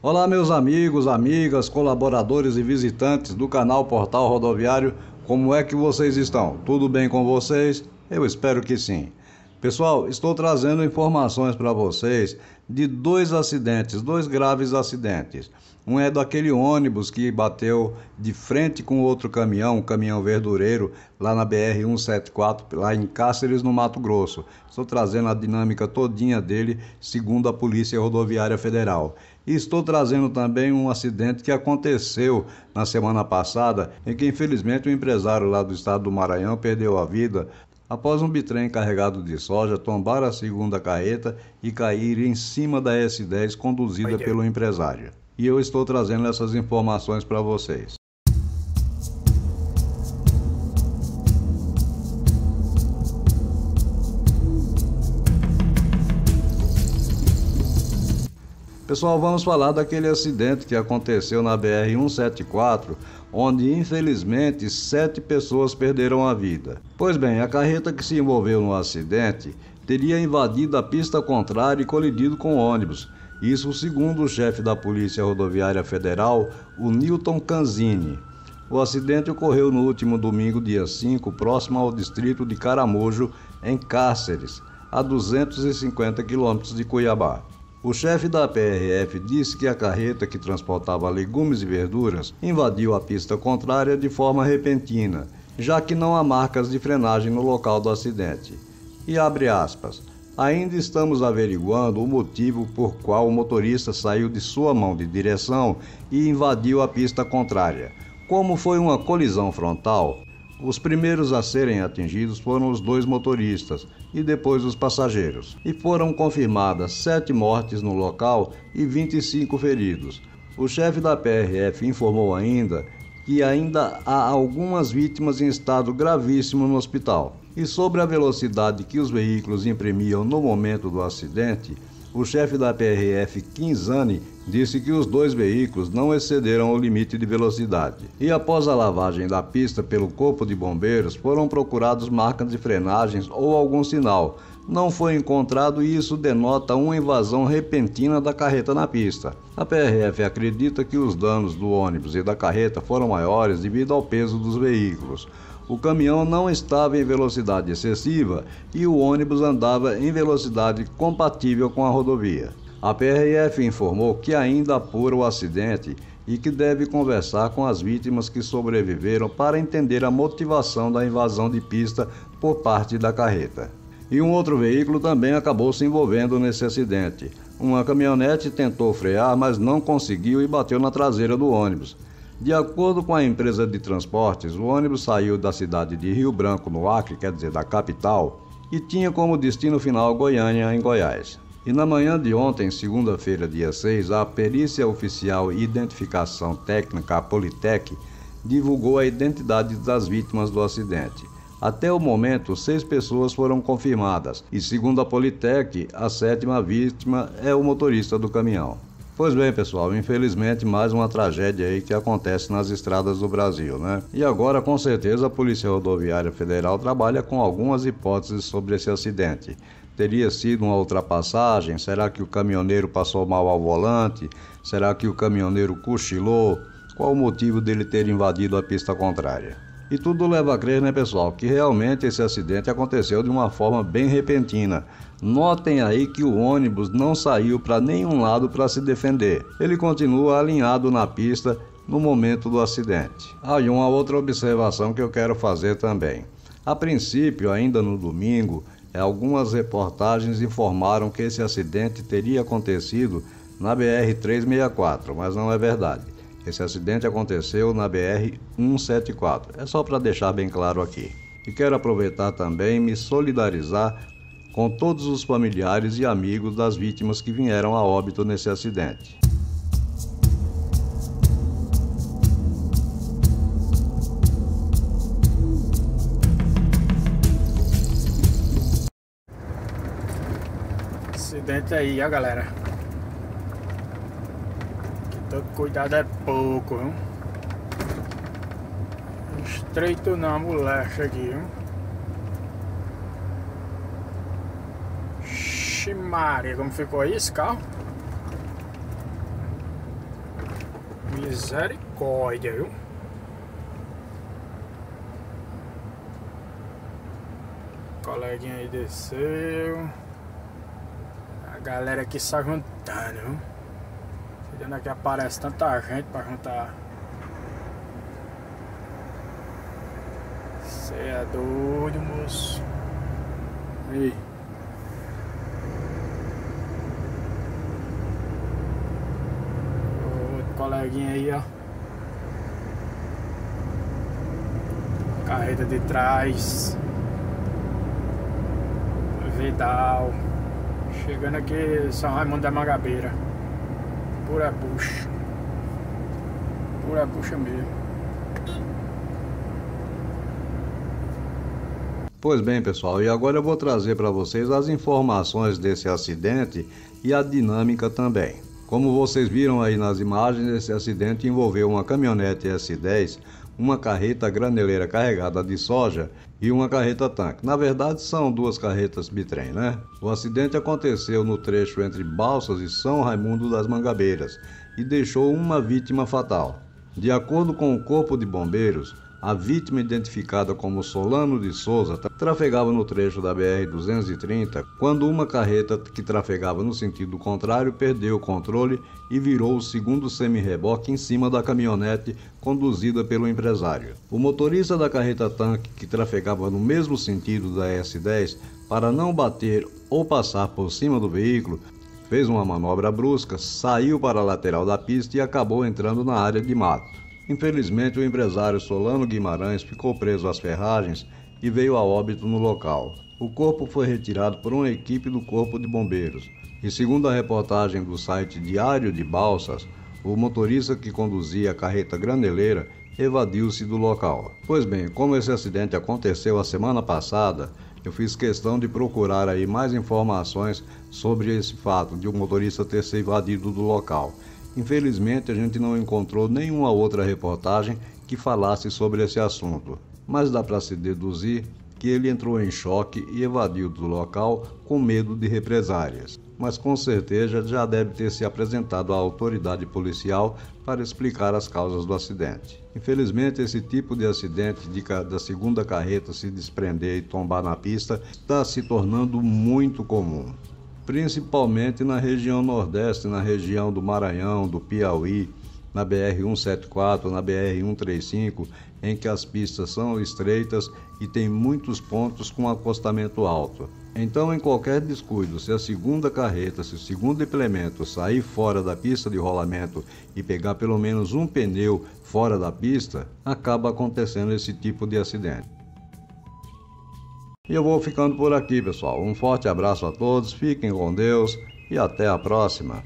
Olá, meus amigos, amigas, colaboradores e visitantes do canal Portal Rodoviário, como é que vocês estão? Tudo bem com vocês? Eu espero que sim. Pessoal, estou trazendo informações para vocês de dois acidentes, dois graves acidentes. Um é daquele ônibus que bateu de frente com outro caminhão, um caminhão verdureiro, lá na BR 174, lá em Cáceres, no Mato Grosso. Estou trazendo a dinâmica todinha dele, segundo a Polícia Rodoviária Federal. E estou trazendo também um acidente que aconteceu na semana passada, em que infelizmente um empresário lá do estado do Maranhão perdeu a vida após um bitrem carregado de soja tombar a segunda carreta e cair em cima da S10 conduzida pelo empresário. E eu estou trazendo essas informações para vocês. Pessoal, vamos falar daquele acidente que aconteceu na BR 174 onde infelizmente sete pessoas perderam a vida. Pois bem, a carreta que se envolveu no acidente teria invadido a pista contrária e colidido com o ônibus. Isso segundo o chefe da Polícia Rodoviária Federal, o Newton Canzini. O acidente ocorreu no último domingo, dia 5, próximo ao distrito de Caramojo, em Cáceres, a 250 quilômetros de Cuiabá. O chefe da PRF disse que a carreta que transportava legumes e verduras invadiu a pista contrária de forma repentina, já que não há marcas de frenagem no local do acidente. E abre aspas. Ainda estamos averiguando o motivo por qual o motorista saiu de sua mão de direção e invadiu a pista contrária. Como foi uma colisão frontal, os primeiros a serem atingidos foram os dois motoristas e depois os passageiros, e foram confirmadas sete mortes no local e 25 feridos. O chefe da PRF informou ainda que ainda há algumas vítimas em estado gravíssimo no hospital. E sobre a velocidade que os veículos imprimiam no momento do acidente, o chefe da PRF, Quinzani, disse que os dois veículos não excederam o limite de velocidade. E após a lavagem da pista pelo Corpo de Bombeiros, foram procurados marcas de frenagens ou algum sinal. Não foi encontrado e isso denota uma invasão repentina da carreta na pista. A PRF acredita que os danos do ônibus e da carreta foram maiores devido ao peso dos veículos. O caminhão não estava em velocidade excessiva e o ônibus andava em velocidade compatível com a rodovia. A PRF informou que ainda apura o acidente e que deve conversar com as vítimas que sobreviveram para entender a motivação da invasão de pista por parte da carreta. E um outro veículo também acabou se envolvendo nesse acidente. Uma caminhonete tentou frear, mas não conseguiu e bateu na traseira do ônibus. De acordo com a empresa de transportes, o ônibus saiu da cidade de Rio Branco, no Acre, quer dizer, da capital, e tinha como destino final Goiânia, em Goiás. E na manhã de ontem, segunda-feira, dia 6, a Perícia Oficial e Identificação Técnica, a Politec, divulgou a identidade das vítimas do acidente. Até o momento, seis pessoas foram confirmadas e, segundo a Politec, a sétima vítima é o motorista do caminhão. Pois bem, pessoal, infelizmente mais uma tragédia aí que acontece nas estradas do Brasil, né? E agora, com certeza, a Polícia Rodoviária Federal trabalha com algumas hipóteses sobre esse acidente. Teria sido uma ultrapassagem? Será que o caminhoneiro passou mal ao volante? Será que o caminhoneiro cochilou? Qual o motivo dele ter invadido a pista contrária? E tudo leva a crer, né, pessoal, que realmente esse acidente aconteceu de uma forma bem repentina. Notem aí que o ônibus não saiu para nenhum lado para se defender. Ele continua alinhado na pista no momento do acidente. Ah, e uma outra observação que eu quero fazer também. A princípio, ainda no domingo, algumas reportagens informaram que esse acidente teria acontecido na BR 364, mas não é verdade. Esse acidente aconteceu na BR 174. É só para deixar bem claro aqui. E quero aproveitar também e me solidarizar com todos os familiares e amigos das vítimas que vieram a óbito nesse acidente. Acidente aí, ó galera. Que todo cuidado é pouco, viu? Estreito na moleque aqui, viu? Vixe Maria, como ficou aí esse carro? Misericórdia, viu? O coleguinha aí desceu. A galera aqui só juntando, viu? Vendo aqui aparece tanta gente pra juntar. Você é doido, moço. Aí. Outro coleguinha aí, ó. Carreta de trás. Vidal. Chegando aqui São Raimundo da Mangabeira. Pura bucha. Pura bucha mesmo. Pois bem, pessoal, e agora eu vou trazer para vocês as informações desse acidente e a dinâmica também. Como vocês viram aí nas imagens, esse acidente envolveu uma caminhonete S10, uma carreta graneleira carregada de soja e uma carreta tanque. Na verdade, são duas carretas bitrem, né? O acidente aconteceu no trecho entre Balsas e São Raimundo das Mangabeiras e deixou uma vítima fatal. De acordo com o Corpo de Bombeiros, a vítima, identificada como Solano de Souza, trafegava no trecho da BR-230 quando uma carreta que trafegava no sentido contrário perdeu o controle e virou o segundo semi-reboque em cima da caminhonete conduzida pelo empresário. O motorista da carreta tanque, que trafegava no mesmo sentido da S10, para não bater ou passar por cima do veículo, fez uma manobra brusca, saiu para a lateral da pista e acabou entrando na área de mato. Infelizmente, o empresário Solano Guimarães ficou preso às ferragens e veio a óbito no local. O corpo foi retirado por uma equipe do Corpo de Bombeiros. E segundo a reportagem do site Diário de Balsas, o motorista que conduzia a carreta graneleira evadiu-se do local. Pois bem, como esse acidente aconteceu a semana passada, eu fiz questão de procurar aí mais informações sobre esse fato de o motorista ter se evadido do local. Infelizmente, a gente não encontrou nenhuma outra reportagem que falasse sobre esse assunto, mas dá para se deduzir que ele entrou em choque e evadiu do local com medo de represálias. Mas com certeza já deve ter se apresentado à autoridade policial para explicar as causas do acidente. Infelizmente, esse tipo de acidente de, da segunda carreta se desprender e tombar na pista está se tornando muito comum principalmente na região Nordeste, na região do Maranhão, do Piauí, na BR-174, na BR-135, em que as pistas são estreitas e tem muitos pontos com acostamento alto. Então, em qualquer descuido, se a segunda carreta, se o segundo implemento sair fora da pista de rolamento e pegar pelo menos um pneu fora da pista, acaba acontecendo esse tipo de acidente. E eu vou ficando por aqui, pessoal. Um forte abraço a todos, fiquem com Deus e até a próxima.